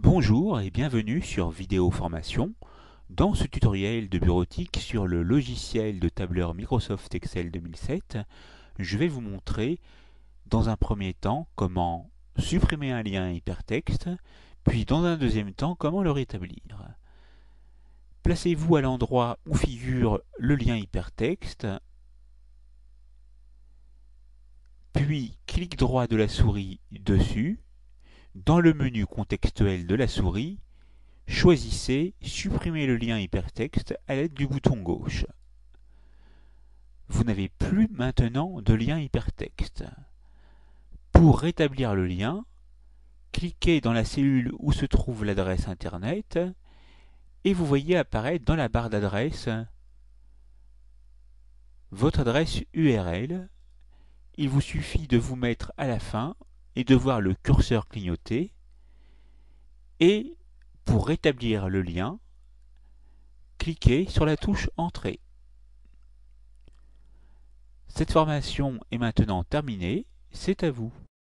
Bonjour et bienvenue sur Vidéo Formation. Dans ce tutoriel de bureautique sur le logiciel de tableur Microsoft Excel 2007, je vais vous montrer dans un premier temps comment supprimer un lien hypertexte, puis dans un deuxième temps comment le rétablir. Placez-vous à l'endroit où figure le lien hypertexte, puis clic droit de la souris dessus, dans le menu contextuel de la souris, choisissez Supprimer le lien hypertexte à l'aide du bouton gauche. Vous n'avez plus maintenant de lien hypertexte. Pour rétablir le lien, cliquez dans la cellule où se trouve l'adresse Internet et vous voyez apparaître dans la barre d'adresse votre adresse URL. Il vous suffit de vous mettre à la fin et de voir le curseur clignoter. Et pour rétablir le lien, cliquez sur la touche Entrée. Cette formation est maintenant terminée, c'est à vous.